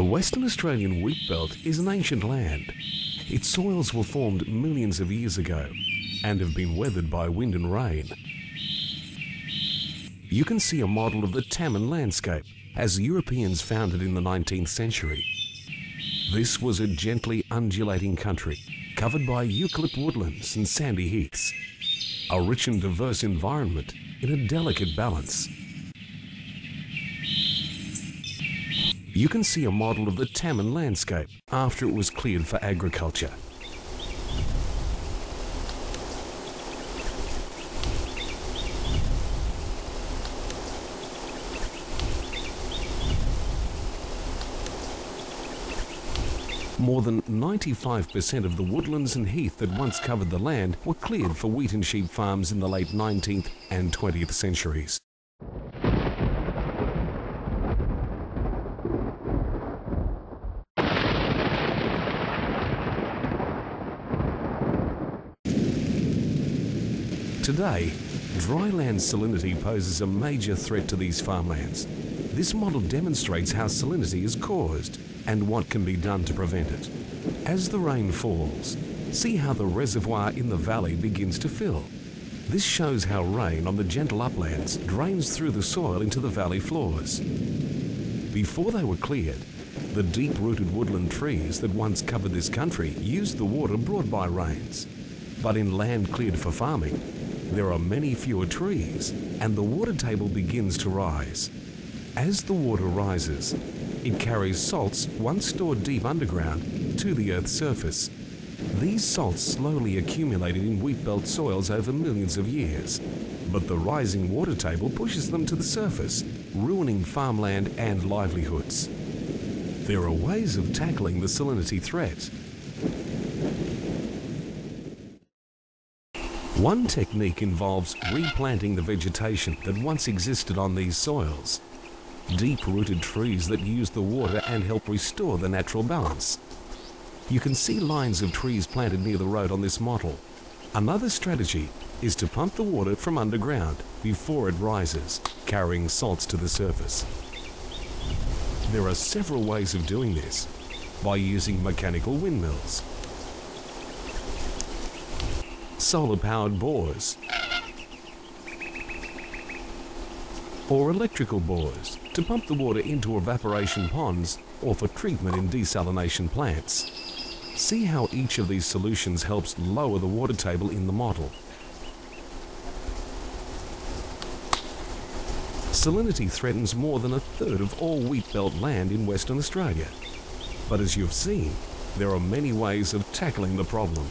Western Australian wheat belt is an ancient land. Its soils were formed millions of years ago and have been weathered by wind and rain. You can see a model of the Tammin landscape as Europeans found it in the 19th century. This was a gently undulating country covered by eucalypt woodlands and sandy heaths. A rich and diverse environment in a delicate balance. You can see a model of the Tammin landscape after it was cleared for agriculture. More than 95% of the woodlands and heath that once covered the land were cleared for wheat and sheep farms in the late 19th and 20th centuries. Today, dryland salinity poses a major threat to these farmlands. This model demonstrates how salinity is caused and what can be done to prevent it. As the rain falls, see how the reservoir in the valley begins to fill. This shows how rain on the gentle uplands drains through the soil into the valley floors. Before they were cleared, the deep-rooted woodland trees that once covered this country used the water brought by rains. But in land cleared for farming, there are many fewer trees and the water table begins to rise. As the water rises, it carries salts once stored deep underground to the Earth's surface. These salts slowly accumulated in wheat belt soils over millions of years, but the rising water table pushes them to the surface, ruining farmland and livelihoods. There are ways of tackling the salinity threat. One technique involves replanting the vegetation that once existed on these soils. Deep-rooted trees that use the water and help restore the natural balance. You can see lines of trees planted near the road on this model. Another strategy is to pump the water from underground before it rises, carrying salts to the surface. There are several ways of doing this by using mechanical windmills, solar-powered bores, or electrical bores to pump the water into evaporation ponds or for treatment in desalination plants. See how each of these solutions helps lower the water table in the model. Salinity threatens more than a third of all wheat belt land in Western Australia. But as you've seen, there are many ways of tackling the problem.